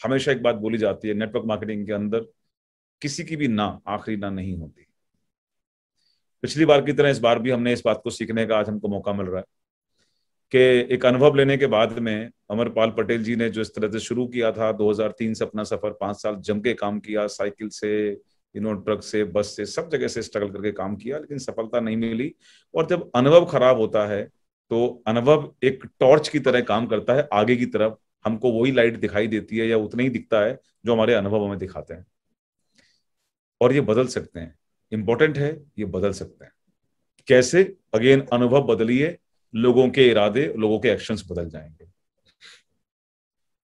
हमेशा एक बात बोली जाती है नेटवर्क मार्केटिंग के अंदर किसी की भी ना आखिरी ना नहीं होती। पिछली बार की तरह इस बार भी हमने इस बात को सीखने का आज हमको मौका मिल रहा है कि एक अनुभव लेने के बाद में अमरपाल पटेल जी ने जो इस तरह से शुरू किया था 2003 से अपना सफ़र, पाँच साल जम के काम किया, साइकिल से यू नो ट्रक से बस से, सब जगह से स्ट्रगल करके काम किया, लेकिन सफलता नहीं मिली। और जब अनुभव खराब होता है तो अनुभव एक टॉर्च की तरह काम करता है, आगे की तरफ़ हमको वही लाइट दिखाई देती है या उतना ही दिखता है जो हमारे अनुभव हमें दिखाते हैं। और ये बदल सकते हैं। इंपॉर्टेंट है, ये बदल सकते हैं। कैसे? अगेन अनुभव बदलिए, लोगों के इरादे, लोगों के एक्शंस बदल जाएँगे।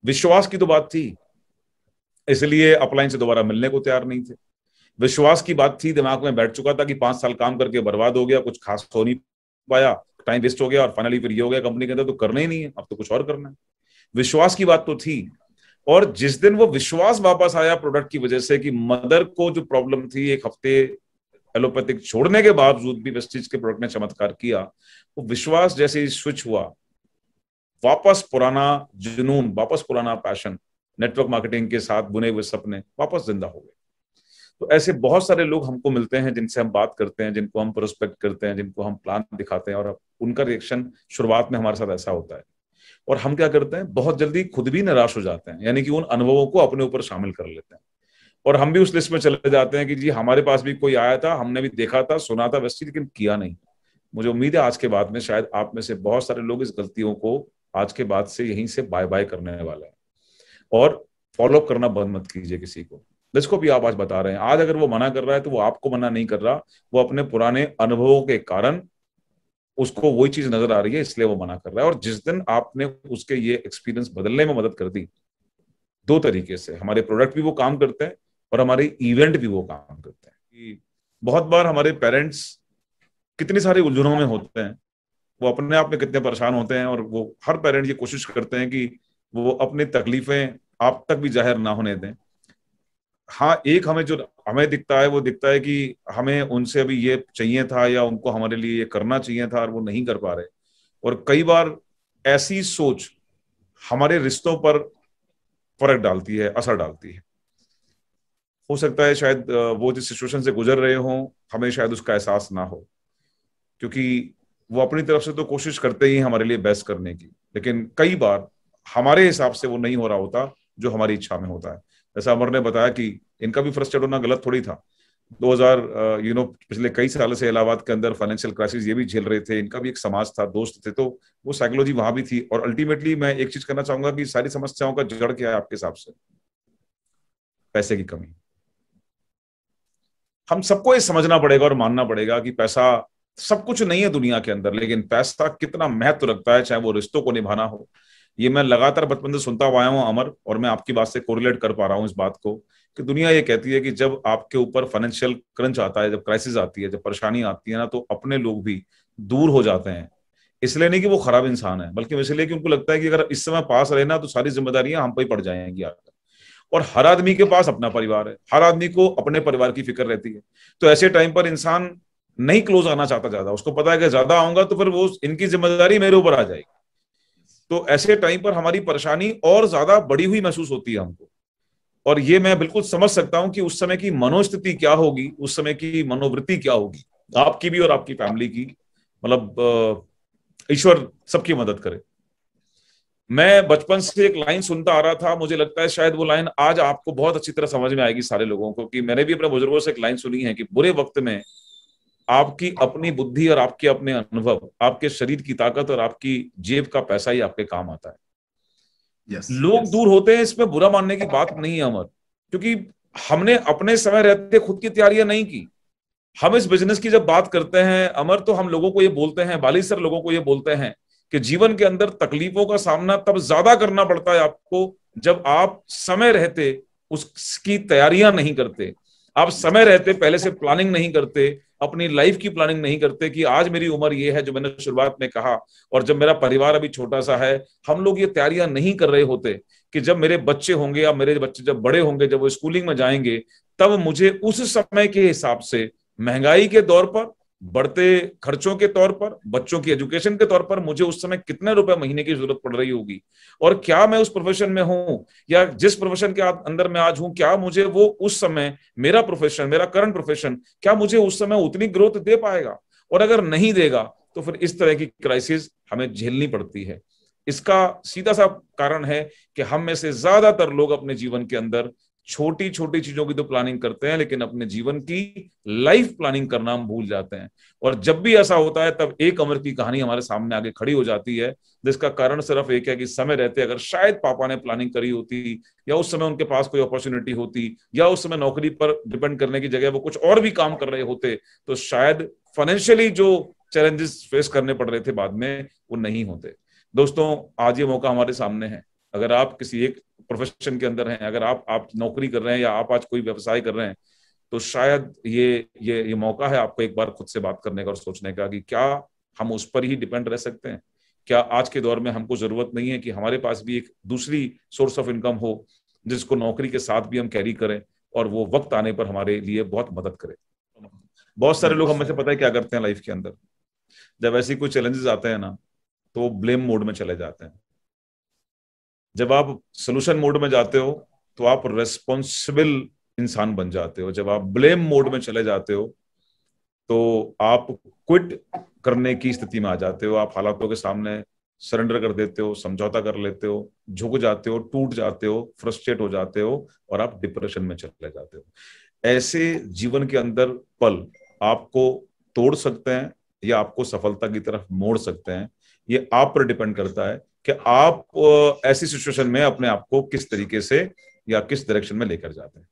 विश्वास की तो बात थी, इसलिए अपलाइन से दोबारा मिलने को तैयार नहीं थे। विश्वास की बात थी, दिमाग में बैठ चुका था कि पाँच साल काम करके बर्बाद हो गया, कुछ खास हो नहीं पाया टाइम वेस्ट हो गया और फाइनली फिर ये हो गया कंपनी के अंदर तो करना ही नहीं है, अब तो कुछ और करना है। विश्वास की बात तो थी। और जिस दिन वो विश्वास वापस आया प्रोडक्ट की वजह से कि मदर को जो प्रॉब्लम थी, एक हफ़्ते एलोपैथिक छोड़ने के बावजूद भी वेस्टिज के प्रोडक्ट ने चमत्कार किया, वो विश्वास जैसे ही स्विच हुआ, वापस पुराना जुनून, वापस पुराना पैशन नेटवर्क मार्केटिंग के साथ बुने हुए सपने वापस ज़िंदा हो गए। तो ऐसे बहुत सारे लोग हमको मिलते हैं जिनसे हम बात करते हैं, जिनको हम प्रोस्पेक्ट करते हैं, जिनको हम प्लान दिखाते हैं और उनका रिएक्शन शुरुआत में हमारे साथ ऐसा होता है। और हम क्या करते हैं? बहुत जल्दी खुद भी निराश हो जाते हैं, यानी कि उन अनुभवों को अपने ऊपर शामिल कर लेते हैं। और हम भी उस लिस्ट में चले जाते हैं कि जी, हमारे पास भी कोई आया था, हमने भी देखा था, सुना था, वैसे लेकिन किया नहीं। मुझे उम्मीद है आज के बाद में शायद आप में से बहुत सारे लोग इस गलतियों को आज के बाद से यहीं से बाय बाय करने वाले हैं। और फॉलो करना बंद मत कीजिए किसी को। जिसको भी आप आज बता रहे हैं, आज अगर वो मना कर रहा है तो वो आपको मना नहीं कर रहा। वो अपने पुराने अनुभवों के कारण उसको वही चीज़ नज़र आ रही है, इसलिए वो मना कर रहा है। और जिस दिन आपने उसके ये एक्सपीरियंस बदलने में मदद कर दी, दो तरीके से। हमारे प्रोडक्ट भी वो काम करते हैं और हमारे इवेंट भी वो काम करते हैं। बहुत बार हमारे पेरेंट्स कितनी सारी उलझनों में होते हैं, वो अपने आप में कितने परेशान होते हैं और वो हर पेरेंट ये कोशिश करते हैं कि वो अपनी तकलीफें आप तक भी ज़ाहिर ना होने दें। हाँ एक हमें जो हमें दिखता है, वो दिखता है कि हमें उनसे अभी ये चाहिए था या उनको हमारे लिए ये करना चाहिए था और वो नहीं कर पा रहे। और कई बार ऐसी सोच हमारे रिश्तों पर फ़र्क डालती है, असर डालती है। हो सकता है शायद वो जिस सिचुएशन से गुजर रहे हों, हमें शायद उसका एहसास ना हो। क्योंकि वो अपनी तरफ़ से तो कोशिश करते ही हमारे लिए बेस्ट करने की। लेकिन कई बार हमारे हिसाब से वो नहीं हो रहा होता जो हमारी इच्छा में होता है। जैसा अमर ने बताया कि इनका भी फ्रस्ट्रेट होना गलत थोड़ी था। 2000 यू नो पिछले कई सालों से इलाहाबाद के अंदर फाइनेंशियल क्राइसिस ये भी झेल रहे थे। इनका भी एक समाज था, दोस्त थे तो वो साइकोलॉजी वहाँ भी थी। और अल्टीमेटली मैं एक चीज़ करना चाहूँगा कि सारी समस्याओं का जड़ क्या है आपके हिसाब से? पैसे की कमी। हम सबको ये समझना पड़ेगा और मानना पड़ेगा कि पैसा सब कुछ नहीं है दुनिया के अंदर, लेकिन पैसा कितना महत्व रखता है, चाहे वो रिश्तों को निभाना हो। ये मैं लगातार बचपन से सुनता हुआ आया हूँ, अमर, और मैं आपकी बात से कोरिलेट कर पा रहा हूँ इस बात को कि दुनिया ये कहती है कि जब आपके ऊपर फाइनेंशियल क्रंच आता है, जब क्राइसिस आती है, जब परेशानी आती है ना तो अपने लोग भी दूर हो जाते हैं। इसलिए नहीं कि वो खराब इंसान है, बल्कि इसलिए कि उनको लगता है कि अगर इस समय पास रहे ना तो सारी जिम्मेदारियाँ हम पर ही पड़ जाएँगी आकर और हर आदमी के पास अपना परिवार है, हर आदमी को अपने परिवार की फ़िक्र रहती है। तो ऐसे टाइम पर इंसान नहीं क्लोज आना चाहता ज़्यादा। उसको पता है कि ज़्यादा आऊँगा तो फिर वो इनकी ज़िम्मेदारी मेरे ऊपर आ जाएगी। तो ऐसे टाइम पर हमारी परेशानी और ज़्यादा बड़ी हुई महसूस होती है हमको। और ये मैं बिल्कुल समझ सकता हूँ कि उस समय की मनोस्थिति क्या होगी, उस समय की मनोवृत्ति क्या होगी, आपकी भी और आपकी फैमिली की। मतलब ईश्वर सबकी मदद करे। मैं बचपन से एक लाइन सुनता आ रहा था, मुझे लगता है शायद वो लाइन आज आपको बहुत अच्छी तरह समझ में आएगी सारे लोगों को, कि मैंने भी अपने बुज़ुर्गों से एक लाइन सुनी है कि बुरे वक्त में आपकी अपनी बुद्धि और आपके अपने अनुभव आपके शरीर की ताकत और आपकी जेब का पैसा ही आपके काम आता है। Yes, लोग yes. दूर होते हैं इसमें बुरा मानने की बात नहीं है अमर। क्योंकि हमने अपने समय रहते खुद की तैयारियाँ नहीं की। हम इस बिज़नेस की जब बात करते हैं अमर तो हम लोगों को ये बोलते हैं बालीसर लोगों को ये बोलते हैं कि जीवन के अंदर तकलीफों का सामना तब ज़्यादा करना पड़ता है आपको जब आप समय रहते उसकी तैयारियाँ नहीं करते। आप समय रहते पहले से प्लानिंग नहीं करते अपनी लाइफ की प्लानिंग नहीं करते कि आज मेरी उम्र ये है, जो मैंने शुरुआत में कहा, और जब मेरा परिवार अभी छोटा सा है, हम लोग ये तैयारियाँ नहीं कर रहे होते कि जब मेरे बच्चे होंगे या मेरे बच्चे जब बड़े होंगे, जब वो स्कूलिंग में जाएँगे, तब मुझे उस समय के हिसाब से महँगाई के दौर पर बढ़ते खर्चों के तौर पर, बच्चों की एजुकेशन के तौर पर मुझे उस समय कितने रुपए महीने की ज़रूरत पड़ रही होगी? और क्या मैं उस प्रोफेशन में हूँ? या जिस प्रोफेशन के अंदर मैं आज हूँ, क्या मुझे वो उस समय मेरा प्रोफेशन मेरा करंट प्रोफेशन क्या मुझे उस समय उतनी ग्रोथ दे पाएगा? और अगर नहीं देगा तो फिर इस तरह की क्राइसिस हमें झेलनी पड़ती है। इसका सीधा सा कारण है कि हम में से ज़्यादातर लोग अपने जीवन के अंदर छोटी छोटी चीज़ों की तो प्लानिंग करते हैं, लेकिन अपने जीवन की लाइफ प्लानिंग करना हम भूल जाते हैं। और जब भी ऐसा होता है, तब एक अमर की कहानी हमारे सामने आगे खड़ी हो जाती है, जिसका कारण सिर्फ़ एक है कि समय रहते अगर शायद पापा ने प्लानिंग करी होती, या उस समय उनके पास कोई अपॉर्चुनिटी होती, या उस समय नौकरी पर डिपेंड करने की जगह वो कुछ और भी काम कर रहे होते तो शायद फाइनेंशियली जो चैलेंजेस फेस करने पड़ रहे थे बाद में, वो नहीं होते। दोस्तों, आज ये मौका हमारे सामने है। अगर आप किसी एक प्रोफेशन के अंदर हैं, अगर आप आप नौकरी कर रहे हैं या आप आज कोई व्यवसाय कर रहे हैं तो शायद ये ये ये मौका है आपको एक बार खुद से बात करने का और सोचने का कि क्या हम उस पर ही डिपेंड रह सकते हैं? क्या आज के दौर में हमको ज़रूरत नहीं है कि हमारे पास भी एक दूसरी सोर्स ऑफ़ इनकम हो, जिसको नौकरी के साथ भी हम कैरी करें और वो वक्त आने पर हमारे लिए बहुत मदद करे? बहुत सारे लोग हमें से पता है क्या करते हैं लाइफ के अंदर? जब ऐसी कोई चैलेंजेस आते हैं ना तो ब्लेम मोड में चले जाते हैं। जब आप सोल्यूशन मोड में जाते हो तो आप रेस्पॉन्सिबल इंसान बन जाते हो। जब आप ब्लेम मोड में चले जाते हो तो आप क्विट करने की स्थिति में आ जाते हो। आप हालातों के सामने सरेंडर कर देते हो, समझौता कर लेते हो, झुक जाते हो, टूट जाते हो फ्रस्ट्रेट हो जाते हो और आप डिप्रेशन में चले जाते हो। ऐसे जीवन के अंदर पल आपको तोड़ सकते हैं या आपको सफलता की तरफ़ मोड़ सकते हैं। ये आप पर डिपेंड करता है। कि आप ऐसी सिचुएशन में अपने आप को किस तरीके से या किस डायरेक्शन में लेकर जाते हैं।